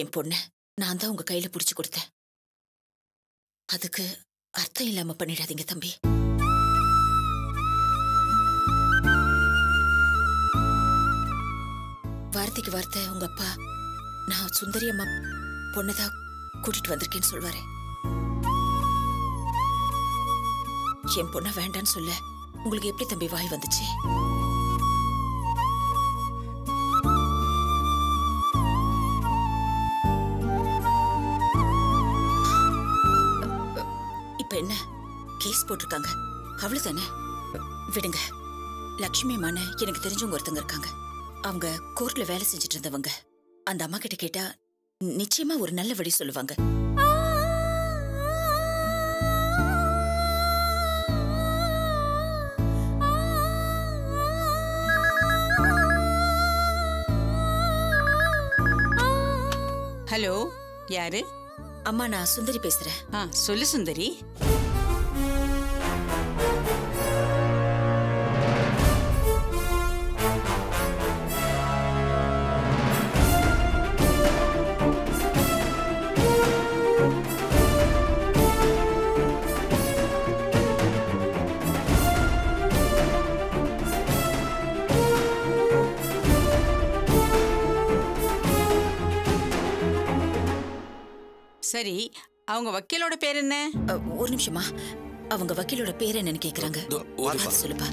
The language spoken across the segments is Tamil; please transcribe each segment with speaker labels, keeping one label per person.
Speaker 1: என் பொண்ணு. நான் தான் உங்க கையில புடிச்சு கொடுத்தேன். அதுக்கு அர்த்தம் இல்லாம பண்ணிடாதீங்க தம்பி. வார்த்தைக்கு வார்த்தை உங்க அப்பா நான் சுந்தரி அம்மா பொண்ணதா கூட்டிட்டு வந்திருக்கேன்னு சொல்வாரு. என் பொண்ண வேண்டான்னு சொல்ல உங்களுக்கு எப்படி தம்பி வாய் வந்துச்சு? இப்ப என்ன? கேஸ் போட்டிருக்காங்க. அவ்வளவுதானே? விடுங்க. லக்ஷ்மி மான எனக்கு தெரிஞ்சவங்க ஒருத்தங்க இருக்காங்க. அவங்க கோர்ட்ல வேலை செஞ்சுட்டு இருந்தவங்க. அந்த அம்மா கிட்ட கேட்டா நிச்சயமா ஒரு நல்ல வழி சொல்லுவாங்க.
Speaker 2: ஹலோ யாரு?
Speaker 1: அம்மா நான் சுந்தரி பேசுறேன்.
Speaker 2: ஆ சொல்லு சுந்தரி. சரி அவங்க வக்கீலோட பேர் என்ன?
Speaker 1: ஒரு நிமிஷமா. அவங்க வக்கீலோட பேர் என்னன்னு கேக்குறாங்க. சொல்லுப்பா.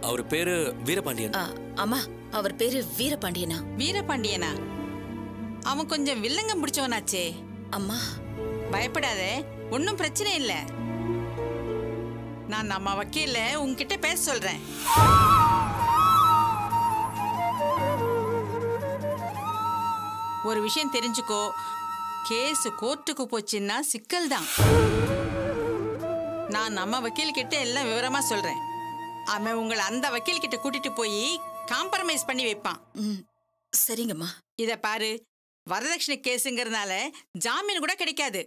Speaker 3: அவர் பேரு வீரபாண்டியன்.
Speaker 1: ஆ, அம்மா அவர் பேரு வீரபாண்டியனா?
Speaker 2: வீரபாண்டியனா? அவன் கொஞ்சம் வில்லங்கம் பிடிச்சவனாச்சே.
Speaker 1: அம்மா.
Speaker 2: பயப்படாத ஒன்றும் பிரச்சனை இல்லை. நான் நம்ம வக்கீல உன்கிட்ட பேச சொல்றேன். ஒரு விஷயம் தெரிஞ்சுக்கோ. கேஸ் கோர்ட்டுக்கு போச்சுன்னா சிக்கல் தான் நான் நம்ம வக்கீல் கிட்ட எல்லாம் விவரமா சொல்றேன். அவன் உங்களை அந்த வக்கீல் கிட்ட கூட்டிட்டு போய் காம்ப்ரமைஸ் பண்ணி வைப்பான்.
Speaker 1: சரிங்கம்மா.
Speaker 2: இத பாரு. வரதட்சணை கேஸுங்கிறதுனால ஜாமீன் கூட கிடைக்காது.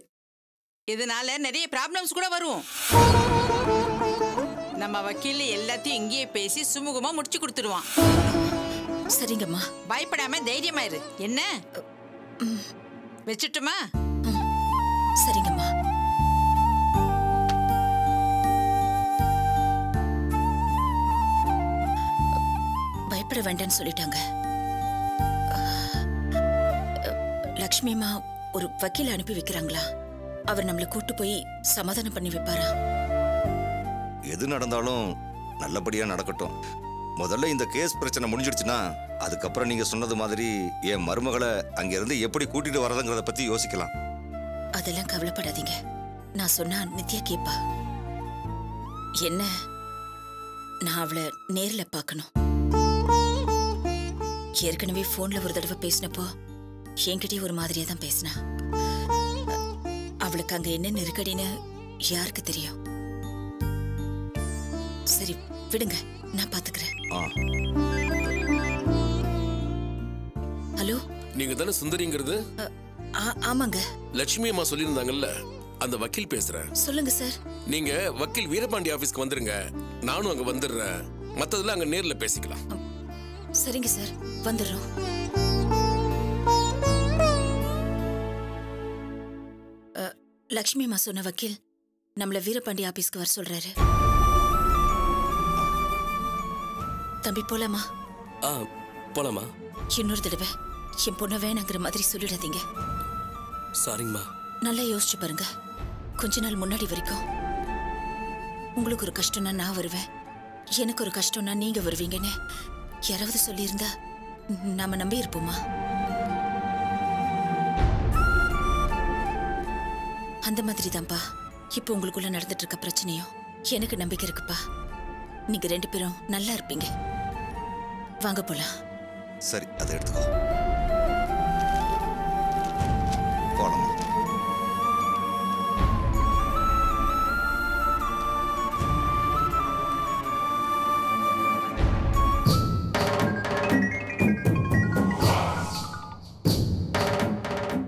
Speaker 2: இதனால நிறைய ப்ராப்ளம்ஸ் கூட வரும். நம்ம வக்கீல் எல்லாத்தையும் இங்கேயே பேசி சுமூகமா முடிச்சு கொடுத்துருவான்.
Speaker 1: சரிங்கம்மா.
Speaker 2: பயப்படாம தைரியமா இரு. என்ன? வச்சுட்டுமா?
Speaker 1: சரிங்கம்மா. பயப்பட வேண்டாம்னு சொல்லிட்டாங்க. லக்ஷ்மிமா ஒரு வக்கீல அனுப்பி வைக்கிறாங்களா? அவர் நம்மள கூட்டு போய் சமாதானம் பண்ணி வைப்பாரா?
Speaker 4: எது நடந்தாலும் நல்லபடியா நடக்கட்டும். முதல்ல இந்த கேஸ் பிரச்சனை முடிஞ்சிடுச்சுன்னா அதுக்கப்புறம் நீங்க சொன்னது மாதிரி என் மருமகளை அங்கிருந்து எப்படி கூட்டிட்டு வரதுங்கிறத பத்தி யோசிக்கலாம்.
Speaker 1: அதெல்லாம் கவலைப்படாதீங்க. நான் சொன்னா நித்யா கேப்பா. என்ன? நான் அவளை நேர்ல பார்க்கணும். ஏற்கனவே போன்ல ஒரு தடவை பேசினப்போ என்கிட்டயே ஒரு மாதிரியா தான் பேசினா. அவளுக்கு அங்க என்ன நெருக்கடின்னு யாருக்கு தெரியும்? சரி விடுங்க. நான் பாத்துக்கிறேன். ஹலோ?
Speaker 5: நீங்க தானே சுந்தரிங்கிறது?
Speaker 1: ஆமாங்க.
Speaker 5: லட்சுமி அம்மா சொல்லியிருந்தாங்கல்ல அந்த வக்கீல் பேசுறேன்.
Speaker 1: சொல்லுங்க சார்.
Speaker 5: நீங்க வக்கீல் வீரபாண்டி ஆபீஸ்க்கு வந்துருங்க. நானும் அங்க வந்துடுறேன் மத்ததெல்லாம் அங்க நேர்ல பேசிக்கலாம்.
Speaker 1: சரிங்க சார். வந்துடுறோம் லக்ஷ்மி அம்மா சொன்ன வக்கீல் நம்மள வீரபாண்டி ஆபீஸ்க்கு வர சொல்றாரு. தம்பி போலாமா?
Speaker 3: ஆ போலாமா?
Speaker 1: இன்னொரு தடவை. என் பொண்ணை வேணாங்கிற மாதிரி சொல்லிடாதீங்க.
Speaker 3: சாரிங்கம்மா
Speaker 1: நல்லா யோசிச்சு பாருங்க. கொஞ்ச நாள் முன்னாடி வரைக்கும் உங்களுக்கு ஒரு கஷ்டம்னா நான் வருவேன். எனக்கு ஒரு கஷ்டம்னா நீங்க வருவீங்கன்னு யாராவது சொல்லியிருந்தா நாம நம்பி இருப்போமா அந்த மாதிரி தான்ப்பா இப்போ உங்களுக்குள்ள நடந்துட்டு இருக்க பிரச்சனையும் எனக்கு நம்பிக்கை இருக்குப்பா. நீங்க ரெண்டு பேரும் நல்லா இருப்பீங்க. வாங்க போலாம்.
Speaker 4: சரி அதை எடுத்துக்கோ. போலாம்.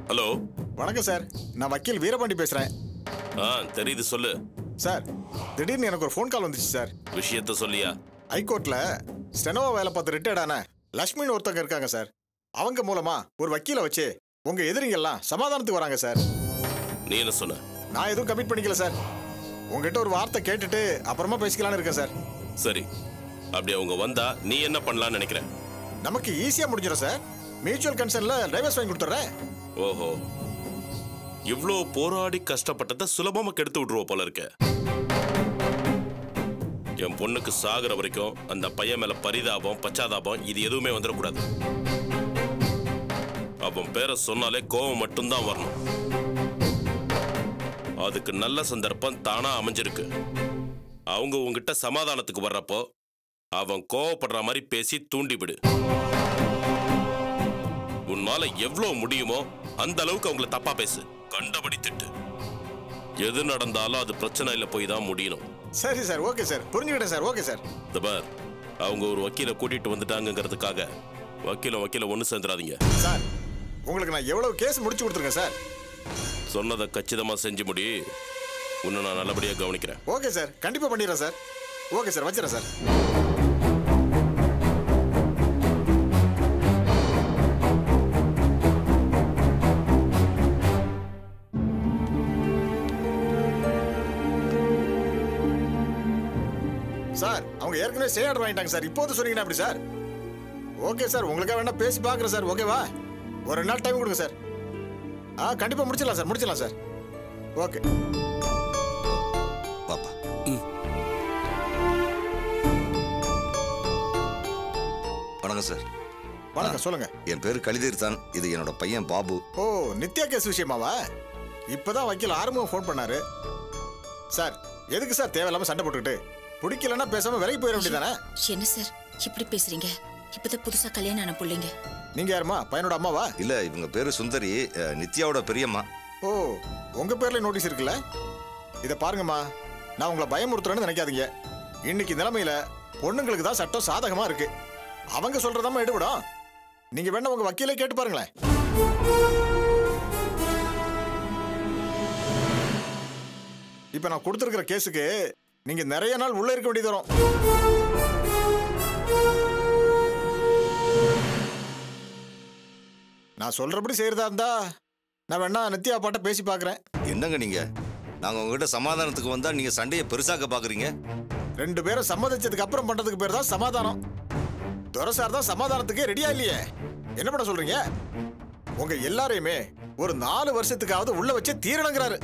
Speaker 6: ஹலோ.
Speaker 7: வணக்கம் சார். நான் வக்கீல் வீரபாண்டி பேசுறேன்.
Speaker 6: ஆ தெரியுது சொல்லு.
Speaker 7: சார் திடீர்னு எனக்கு ஒரு ஃபோன் கால் வந்துச்சு சார்.
Speaker 6: விஷயத்த சொல்லியா?
Speaker 7: ஹைகோர்ட்ல ஸ்டெனோவா வேலை பார்த்து ரிட்டையர்ட் ஆன லக்ஷ்மின்னு ஒருத்தவங்க இருக்காங்க சார். அவங்க மூலமா ஒரு வக்கீலை வச்சு உங்க எதிரிங்க எல்லாம் சமாதானத்துக்கு வராங்க சார்.
Speaker 6: நீ என்ன சொன்ன?
Speaker 7: நான் எதுவும் கமிட் பண்ணிக்கல சார். உங்ககிட்ட ஒரு வார்த்தை கேட்டுட்டு அப்புறமா பேசிக்கலாம்னு இருக்கேன் சார்.
Speaker 6: சரி. அப்படி அவங்க வந்தா நீ என்ன பண்ணலாம்னு நினைக்கிற
Speaker 7: நமக்கு ஈஸியா முடிஞ்சிடும் சார். மியூச்சுவல் கன்சர்ன்ல டைவர்ஸ் வாங்கி கொடுத்துட்றேன்.
Speaker 6: ஓஹோ. இவ்ளோ போராடி கஷ்டப்பட்டதை சுலபமா கெடுத்து விட்டுருவ போல இருக்க. என் பொண்ணுக்கு சாகுற வரைக்கும் அந்த பையன் மேல பரிதாபம் பச்சாதாபம் இது எதுவுமே வந்துடக்கூடாது. அவன் பேரை சொன்னாலே கோவம் மட்டும்தான் வரணும். அதுக்கு நல்ல சந்தர்ப்பம் தானா அமைஞ்சிருக்கு. அவங்க உங்ககிட்ட சமாதானத்துக்கு வர்றப்போ அவன் கோவப்படுற மாதிரி பேசி தூண்டிவிடு உன்னால எவ்வளவு முடியுமோ அந்த அளவுக்கு அவங்கள தப்பா பேசு. கண்டபடி திட்டு. எது நடந்தாலும் அது பிரச்சனை போய் தான் முடியணும்.
Speaker 7: சரி சார் ஓகே சார். புரிஞ்சுக்கிட்டேன் சார் ஓகே சார்.
Speaker 6: இந்த பார் அவங்க ஒரு வக்கீலை கூட்டிட்டு வந்துட்டாங்கங்கிறதுக்காக வக்கீல வக்கீல ஒண்ணு சேர்ந்துடாதீங்க
Speaker 7: சார் உங்களுக்கு நான் எவ்வளவு கேஸ் முடிச்சு கொடுத்துருக்கேன் சார்?
Speaker 6: சொன்னதை கச்சிதமா செஞ்சு முடி. உன்னை நான் நல்லபடியா கவனிக்கிறேன்.
Speaker 7: ஓகே சார் கண்டிப்பா பண்ணிடுறேன் சார். ஓகே சார் வச்சிடறேன் சார். அவங்க ஏற்கனவே ஸ்டே ஆர்டர் வாங்கிட்டாங்க சார். இப்போது சொன்னீங்கன்னா அப்படி சார்? ஓகே சார் உங்களுக்காக வேணா பேசி பார்க்குறேன் சார். ஓகேவா ஒரு ரெண்டு நாள் டைம் கொடுங்க சார். ஆ கண்டிப்பாக முடிச்சிடலாம் சார். முடிச்சிடலாம் சார். ஓகே
Speaker 4: பாப்பா. வணக்கம் சார்.
Speaker 7: வணக்கம் சொல்லுங்க.
Speaker 4: என் பேர் கலிதீர் தான். இது என்னோட பையன் பாபு.
Speaker 7: ஓ நித்யா கேஸ் விஷயமாவா? இப்பதான் வக்கீல் ஆரம்பம் ஃபோன் பண்ணாரு. சார் எதுக்கு சார் தேவையில்லாம சண்டை போட்டுக்கிட்டு? பிடிக்கலன்னா பேசாம விலகி போயிட வேண்டியதானே
Speaker 1: என்ன சார்? இப்படி பேசுறீங்க? இப்பதான் புதுசா கல்யாணம் ஆன பிள்ளைங்க.
Speaker 7: நீங்க யாருமா பையனோட அம்மாவா?
Speaker 4: இல்ல இவங்க பேரு சுந்தரி நித்யாவோட பெரியம்மா.
Speaker 7: ஓ உங்க பேர்ல நோட்டீஸ் இருக்குல்ல? இத பாருங்கம்மா. நான் உங்களை பயமுறுத்துறேன்னு நினைக்காதீங்க. இன்னைக்கு நிலைமையில பொண்ணுங்களுக்கு தான் சட்டம் சாதகமா இருக்கு. அவங்க சொல்றதாம எடுபடும். நீங்க வேணா உங்க வக்கீலை கேட்டு பாருங்களேன். இப்ப நான் கொடுத்துருக்கிற கேஸுக்கு நீங்க நிறைய நாள் உள்ள இருக்க வேண்டியது வரும். நான் சொல்றபடி செய்யறதா இருந்தா நான் வேணா நித்யா பாட்ட பேசி பார்க்கறேன்
Speaker 4: என்னங்க நீங்க? நாங்க உங்ககிட்ட சமாதானத்துக்கு வந்தா நீங்க சண்டையை பெருசாக்க பாக்குறீங்க?
Speaker 7: ரெண்டு பேரும் சம்மதிச்சதுக்கு அப்புறம் பண்றதுக்கு பேர் தான் சமாதானம். துரசார் தான் சமாதானத்துக்கே ரெடியா இல்லையே? என்ன பண்ண சொல்றீங்க? உங்க எல்லாரையுமே ஒரு நாலு வருஷத்துக்காவது உள்ள வச்சு தீரணுங்கிறாரு.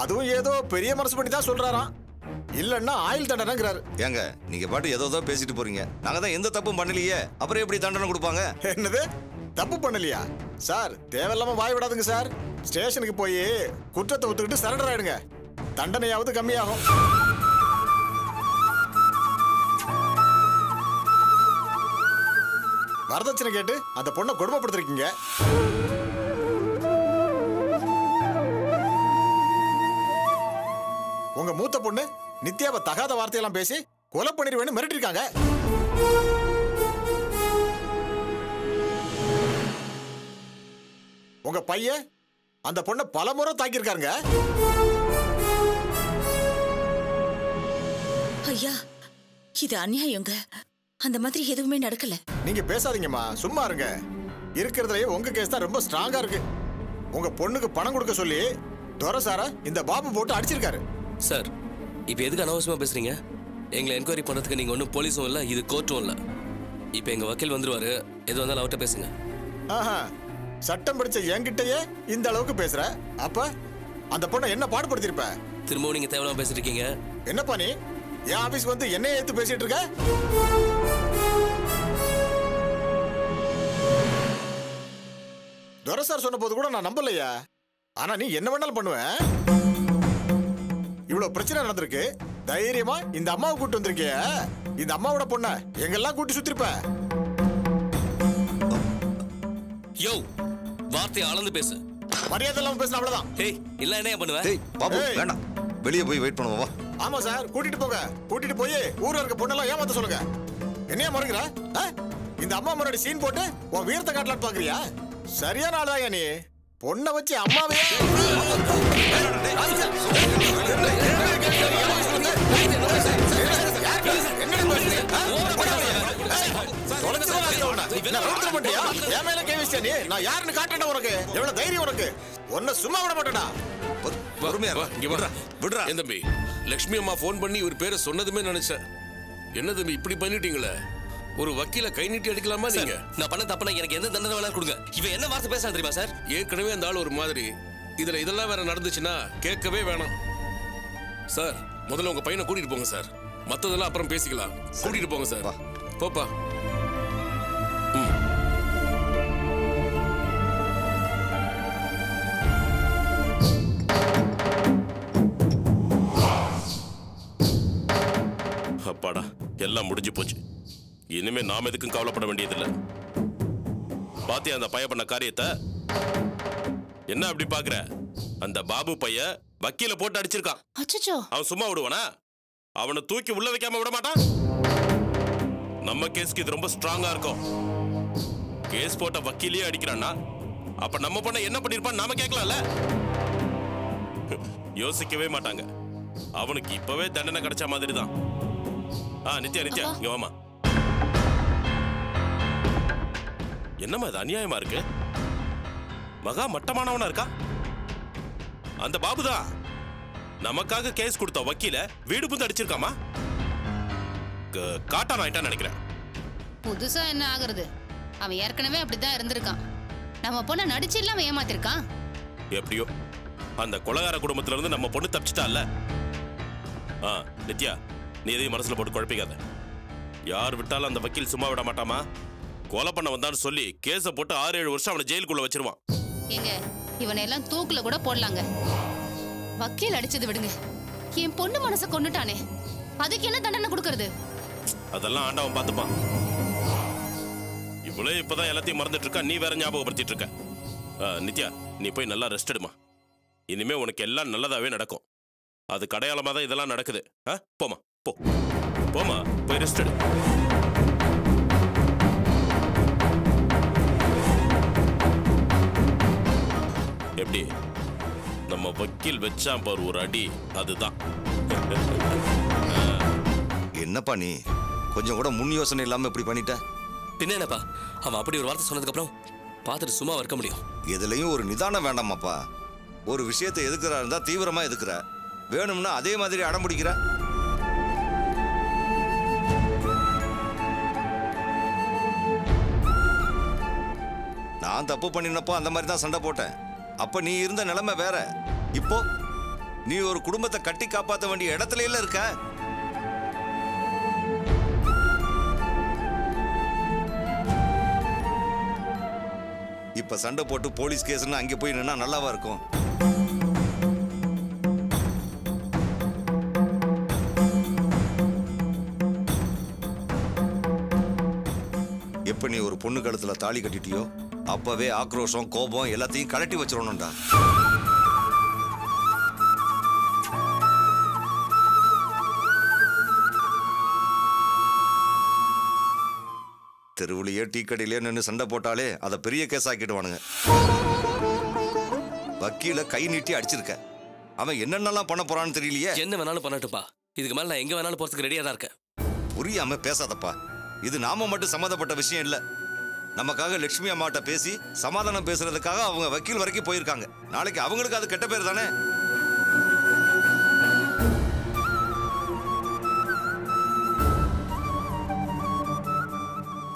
Speaker 7: அதுவும் ஏதோ பெரிய மனசு பண்ணி தான் சொல்றாராம். இல்லன்னா ஆயுள் தண்டனைங்கிறாரு.
Speaker 4: ஏங்க நீங்க பாட்டு ஏதோ ஏதோ பேசிட்டு போறீங்க. நாங்க தான் எந்த தப்பும் பண்ணலையே. அப்புறம் எப்படி தண்டனை கொடுப்பாங்க?
Speaker 7: என்னது? தப்பு பண்ணலையா? சார் தேவையில்லாம வாய் விடாதுங்க சார். ஸ்டேஷனுக்கு போய் குற்றத்தை ஒத்துக்கிட்டு சரண்டர் ஆயிடுங்க. தண்டனையாவது கம்மியாகும். வரதட்சணை கேட்டு அந்த பொண்ணை கொடுமைப்படுத்திருக்கீங்க. உங்க மூத்த பொண்ணு நித்யாவை தகாத வார்த்தையெல்லாம் பேசி கொலை பண்ணிடுவேன்னு மிரட்டிருக்காங்க. உங்க பையன் அந்த பொண்ணை பலமுறை தாக்கியிருக்காருங்க.
Speaker 1: ஐயா இது அநியாயங்க. அந்த மாதிரி எதுவுமே நடக்கல.
Speaker 7: நீங்க பேசாதீங்கம்மா சும்மா இருங்க. இருக்கிறதுலயே உங்க கேஸ் தான் ரொம்ப ஸ்ட்ராங்கா இருக்கு. உங்க பொண்ணுக்கு பணம் கொடுக்க சொல்லி துரசார இந்த பாபு போட்டு அடிச்சிருக்காரு.
Speaker 3: சார் இப்போ எதுக்கு அனாவசியமா பேசுறீங்க? எங்களை என்கொயரி பண்றதுக்கு நீங்க ஒன்றும் போலீஸும் இல்லை இது கோர்ட்டும் இல்லை. இப்போ எங்க வக்கீல் வந்துருவாரு. எது வந்தாலும் அவர்கிட்ட பேசுங்க.
Speaker 7: ஆஹா சட்டம் படிச்ச என்கிட்டயே இந்த அளவுக்கு பேசுற? அப்ப அந்த பொண்ணை என்ன பாடுபடுத்திருப்ப?
Speaker 3: திரும்பவும் நீங்க தேவையில்லாம பேசிட்டு இருக்கீங்க
Speaker 7: என்னப்பா நீ? என் ஆபீஸ் வந்து என்னைய ஏத்து பேசிட்டு இருக்க? துரை சார் சொன்ன போது கூட நான் நம்பலையா. ஆனா நீ என்ன வேணாலும் பண்ணுவேன் இவ்வளவு பிரச்சனை நடந்திருக்கு. தைரியமா இந்த அம்மாவை கூட்டு வந்திருக்கிய. இந்த அம்மாவோட பொண்ண எங்கெல்லாம் கூட்டி சுத்திருப்ப?
Speaker 3: யோ வார்த்தையை அளந்து பேசு.
Speaker 7: மரியாதை இல்லாம பேசின அவ்வளவுதான்.
Speaker 3: ஹேய் இல்ல என்ன பண்ணுவேன்
Speaker 4: டேய் பாபு
Speaker 7: ஏய்.
Speaker 4: வேண்டாம். வெளியே போய் வெயிட் பண்ணுவோம் வா.
Speaker 7: ஆமா சார் கூட்டிட்டு போங்க. கூட்டிட்டு போய் ஊர்ல இருக்க பொண்ணெல்லாம் ஏமாத்த சொல்லுங்க. என்னையா மறுங்கிற? ஆ? இந்த அம்மா முன்னாடி சீன் போட்டு உன் வீரத்தை காட்டலான்னு பாக்குறியா? சரியான ஆளாயா நீ. பொண்ணை வச்சு அம்மாவே. நான் என் யாருன்னு காட்டேன்டா உனக்கு எவ்வளவு தைரியம் உனக்கு உன்னை சும்மா விட
Speaker 5: வா,
Speaker 4: பொறுமையா.
Speaker 5: இங்க விடுறா.
Speaker 4: விடுறா
Speaker 5: தம்பி? லக்ஷ்மி அம்மா ஃபோன் பண்ணி இவர் பேரை சொன்னதுமே நினைச்சேன். என்ன தம்பி இப்படி பண்ணிட்டீங்களே? ஒரு வக்கீல கை நீட்டி அடிக்கலாமா நீங்க?
Speaker 3: நான் பண்ண தப்புனா எனக்கு எந்த தண்டனை வேணாலும் கொடுங்க. இவன் என்ன வார்த்தை பேசுறான் தெரியுமா சார்?
Speaker 5: ஏற்கனவே அந்த ஆள் ஒரு மாதிரி. இதுல இதெல்லாம் வேற நடந்துச்சுன்னா கேட்கவே வேணாம். சார் முதல்ல உங்க பையனை கூட்டிட்டு போங்க சார். மத்ததெல்லாம் அப்புறம் பேசிக்கலாம். கூட்டிட்டு போங்க சார். போப்பா.
Speaker 6: அப்பாடா எல்லாம் முடிஞ்சு போச்சு. இனிமே நாம் எதுக்கும் கவலைப்பட வேண்டியதில்லை. பாத்தியா அந்த பைய பண்ண காரியத்தை? என்ன அப்படி பாக்குற? அந்த பாபு பைய வக்கீல போட்டு அடிச்சிருக்கான். அவன் சும்மா விடுவானா? அவனை தூக்கி உள்ள வைக்காம விட மாட்டான்? நம்ம கேஸ்க்கு இது ரொம்ப ஸ்ட்ராங்கா இருக்கும். கேஸ் போட்ட வக்கீலையே அடிக்கிறான்னா அப்ப நம்ம பொண்ண என்ன பண்ணிருப்பான் நாம கேட்கலாம்ல? யோசிக்கவே மாட்டாங்க. அவனுக்கு இப்பவே தண்டனை கிடைச்ச மாதிரி தான் ஆ நித்யா நித்யா இங்க வாமா என்னம்மா இது அநியாயமா இருக்கு? மகா மட்டமானவனா இருக்கா? அந்த பாபுதான் நமக்காக கேஸ் கொடுத்த வக்கீல வீடு புந்து அடிச்சிருக்காமா? காட்டான் ஆயிட்டான்னு நினைக்கிறேன்.
Speaker 8: புதுசா என்ன ஆகுறது? அவன் ஏற்கனவே அப்படிதான் இருந்திருக்கான். நம்ம பொண்ணை நடிச்சு இல்லாம ஏமாத்திருக்கான்.
Speaker 6: எப்படியோ அந்த கொலகார குடும்பத்துல இருந்து நம்ம பொண்ணு தப்பிச்சிட்டால ஆ நித்யா நீ எதையும் மனசுல போட்டு குழப்பிக்காத. யார் விட்டாலும் அந்த வக்கீல் சும்மா விட மாட்டாமா? கொலை பண்ண வந்தான்னு சொல்லி கேஸை போட்டு ஆறு ஏழு வருஷம் அவனை ஜெயிலுக்குள்ள வச்சிருவான்.
Speaker 8: ஏங்க இவனை எல்லாம் தூக்குல கூட போடலாங்க. வக்கீல் அடிச்சது விடுங்க. என் பொண்ணு மனசை கொன்னுட்டானே. அதுக்கு என்ன தண்டனை கொடுக்கறது?
Speaker 6: அதெல்லாம் ஆண்டவன் பார்த்துப்பான். இவ்வளவு இப்பதான் எல்லாத்தையும் மறந்துட்டு இருக்கா நீ வேற ஞாபகப்படுத்திட்டு இருக்க நித்யா நீ போய் நல்லா ரெஸ்ட் எடுமா. இனிமே உனக்கு எல்லாம் நல்லதாவே நடக்கும். அது கடையாளமா தான் இதெல்லாம் நடக்குது. போமா போ. போமா போய் ரெஸ்ட் எடு. எப்படி? நம்ம வக்கீல் வச்சான் பாரு ஒரு அடி அதுதான்.
Speaker 4: என்னப்பா நீ? கொஞ்சம் கூட முன் யோசனை இல்லாம இப்படி பண்ணிட்ட?
Speaker 3: பின்ன என்னப்பா? அவன் அப்படி ஒரு வார்த்தை சொன்னதுக்கு அப்புறம் பார்த்துட்டு சும்மா இருக்க முடியும்.
Speaker 4: எதுலயும் ஒரு நிதானம் வேண்டாமாப்பா. ஒரு விஷயத்தை எதுக்குறா இருந்தா தீவிரமா எதுக்குற? வேணும்னா அதே மாதிரி அடம் பிடிக்கிற? நான் தப்பு பண்ணினப்போ அந்த மாதிரி தான் சண்டை போட்டேன். அப்ப நீ இருந்த நிலைமை வேற. இப்போ நீ ஒரு குடும்பத்தை கட்டி காப்பாற்ற வேண்டிய இடத்துல இல்ல இருக்க. இப்ப சண்டை போட்டு போலீஸ் கேஸ்னு அங்கே போய் நின்னா நல்லாவா இருக்கும்? பொண்ணு கழுத்துல தாலி கட்டிட்டியோ அப்பவே ஆக்ரோஷம் கோபம் எல்லாத்தையும் கலட்டி வச்சிடணும்டா தெருவுலயே டீ கடையிலே நின்று சண்டை போட்டாலே அதை பெரிய கேஸ் ஆக்கிடுவானுங்க வக்கீல கை நீட்டி அடிச்சிருக்க. அவன் என்னென்னலாம் பண்ண போறான்னு தெரியலையே.
Speaker 3: என்ன வேணாலும் பண்ணட்டுப்பா இதுக்கு மேல நான் எங்க வேணாலும் போறதுக்கு ரெடியா தான் இருக்கேன்.
Speaker 4: புரியாம பேசாதப்பா. இது நாம மட்டும் சம்மந்தப்பட்ட விஷயம் இல்ல. நமக்காக லட்சுமி அம்மாட்ட பேசி சமாதானம் பேசுறதுக்காக அவங்க வக்கீல் வரைக்கும் போயிருக்காங்க. நாளைக்கு அவங்களுக்கு அது கெட்ட பேர் தானே?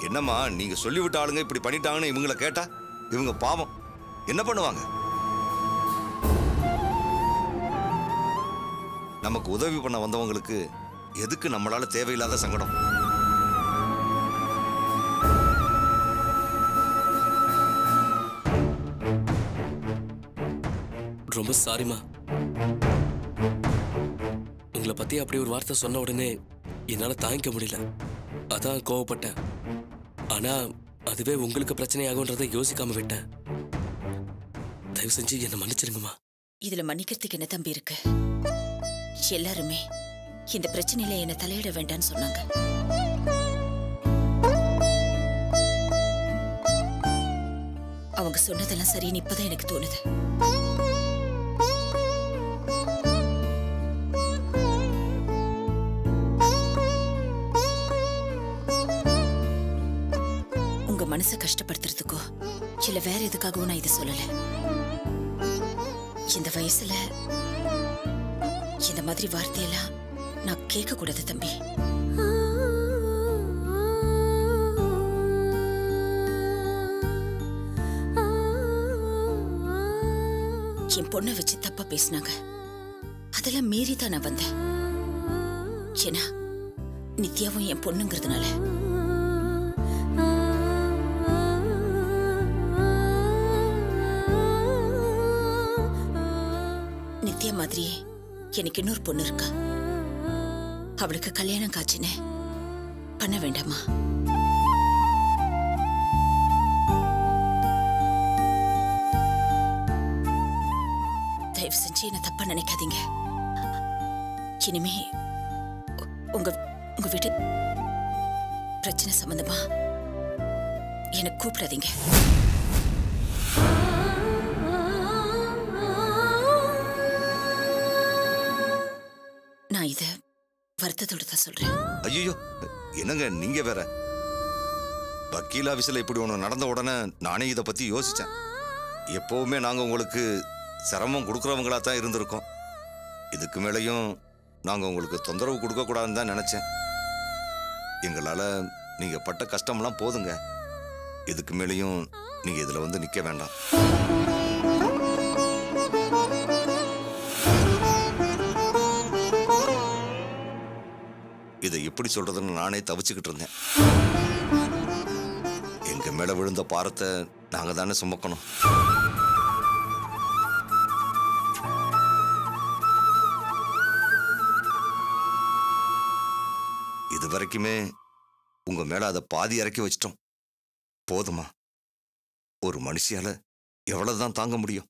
Speaker 4: என்னம்மா நீங்க சொல்லிவிட்ட ஆளுங்க இப்படி பண்ணிட்டாங்கன்னு இவங்கள கேட்டா? இவங்க பாவம். என்ன பண்ணுவாங்க? நமக்கு உதவி பண்ண வந்தவங்களுக்கு எதுக்கு நம்மளால தேவையில்லாத சங்கடம்?
Speaker 3: ரொம்ப சாரிமா உங்களை பத்தி அப்படி ஒரு வார்த்தை சொன்ன உடனே என்னால தாங்கிக்க முடியல. அதான் கோவப்பட்டேன். ஆனா அதுவே உங்களுக்கு பிரச்சனையாகுன்றதை யோசிக்காம விட்டேன். தயவு செஞ்சு என்ன மன்னிச்சிருங்கம்மா.
Speaker 1: இதுல மன்னிக்கிறதுக்கு என்ன தம்பி இருக்கு? எல்லாருமே இந்த பிரச்சனையில என்ன தலையிட வேண்டாம்னு சொன்னாங்க. அவங்க சொன்னதெல்லாம் சரின்னு இப்பதான் எனக்கு தோணுது. கஷ்டப்படுத்துறதுக்கோ இல்ல வேற எதுக்காகவும் நான் இதை சொல்லல. இந்த வயசுல இந்த மாதிரி வார்த்தையெல்லாம் நான் கேட்க கூடாது தம்பி. என் பொண்ணை வச்சு தப்பா பேசினாங்க. அதெல்லாம் மீறி தான் நான் வந்தேன். ஏன்னா நித்யாவும் என் பொண்ணுங்கிறதுனால. எனக்கு இன்னொரு பொண்ணு இருக்கா? அவளுக்கு கல்யாணம் காய்ச்சினே பண்ண வேண்டாமா? தயவு செஞ்சு என்ன தப்பா நினைக்காதீங்க. இனிமே உங்க உங்க வீட்டு பிரச்சனை சம்பந்தமா எனக்கு கூப்பிடாதீங்க. வருத்தத்தோட தான் சொல்றேன்.
Speaker 4: ஐயோ என்னங்க நீங்க வேற. வக்கீல் ஆபீஸ்ல இப்படி ஒன்று நடந்த உடனே நானே இதை பத்தி யோசிச்சேன். எப்பவுமே நாங்க உங்களுக்கு சிரமம் கொடுக்குறவங்களா தான் இருந்திருக்கோம். இதுக்கு மேலேயும் நாங்க உங்களுக்கு தொந்தரவு கொடுக்க கூடாதுன்னு தான் நினைச்சேன். எங்களால நீங்க பட்ட கஷ்டம்லாம் போதுங்க. இதுக்கு மேலேயும் நீங்க இதுல வந்து நிக்க வேண்டாம். இதை எப்படி சொல்றதுன்னு நானே தவிச்சுக்கிட்டு இருந்தேன். எங்க மேல விழுந்த பாரத்தை நாங்க தானே சுமக்கணும். இது வரைக்குமே உங்க மேல அதை பாதி இறக்கி வச்சிட்டோம். போதுமா? ஒரு மனுஷியால எவ்வளவுதான் தாங்க முடியும்?